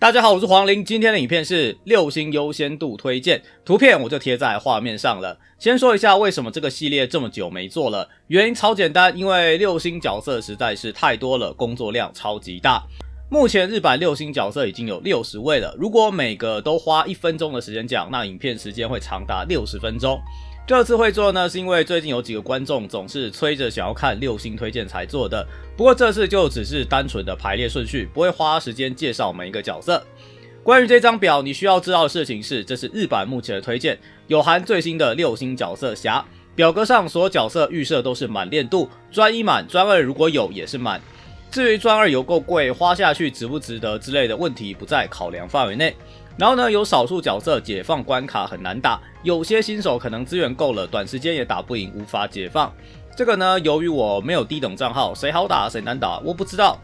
大家好，我是黄林。今天的影片是六星优先度推荐，图片我就贴在画面上了。先说一下为什么这个系列这么久没做了，原因超简单，因为六星角色实在是太多了，工作量超级大。目前日版六星角色已经有六十位了，如果每个都花一分钟的时间讲，那影片时间会长达六十分钟。这次会做呢，是因为最近有几个观众总是催着想要看六星推荐才做的。不过这次就只是单纯的排列顺序，不会花时间介绍每一个角色。关于这张表，你需要知道的事情是，这是日版目前的推荐，有含最新的六星角色侠。表格上所角色预设都是满练度，专一满，专二如果有也是满。至于专二有够贵，花下去值不值得之类的问题不在考量范围内。然后呢，有少数角色解放关卡很难打，有些新手可能资源够了，短时间也打不赢，无法解放。这个呢，由于我没有低等账号，谁好打谁难打，我不知道，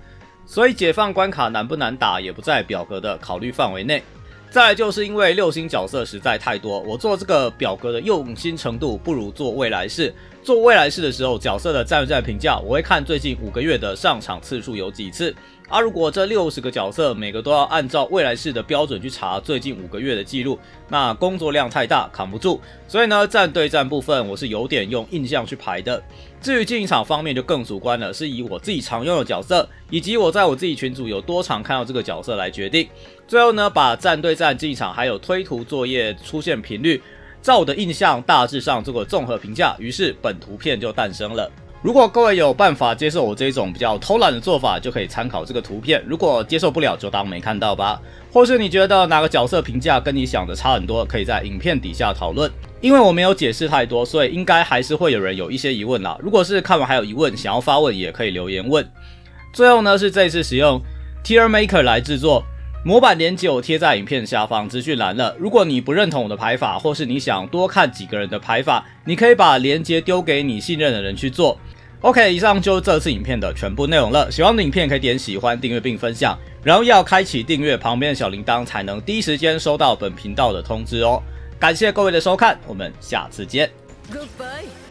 所以解放关卡难不难打也不在表格的考虑范围内。再就是因为六星角色实在太多，我做这个表格的用心程度不如做未来式。做未来式的时候，角色的战战评价，我会看最近五个月的上场次数有几次。而如果这六十个角色每个都要按照未来式的标准去查最近五个月的记录，那工作量太大，扛不住。所以呢，战对战部分我是有点用印象去排的。至于进场方面就更主观了，是以我自己常用的角色，以及我在我自己群组有多常看到这个角色来决定。最后呢，把战对战进场还有推图作业出现频率。照我的印象，大致上做个综合评价，于是本图片就诞生了。如果各位有办法接受我这种比较偷懒的做法，就可以参考这个图片；如果接受不了，就当没看到吧。或是你觉得哪个角色评价跟你想的差很多，可以在影片底下讨论。因为我没有解释太多，所以应该还是会有人有一些疑问啦。如果是看完还有疑问，想要发问，也可以留言问。最后呢，是这次使用 Tier Maker 来制作。模板连接我贴在影片下方资讯栏了。如果你不认同我的排法，或是你想多看几个人的排法，你可以把连接丢给你信任的人去做。OK，以上就是这次影片的全部内容了。喜欢的影片可以点喜欢、订阅并分享，然后要开启订阅旁边的小铃铛，才能第一时间收到本频道的通知哦。感谢各位的收看，我们下次见。Goodbye。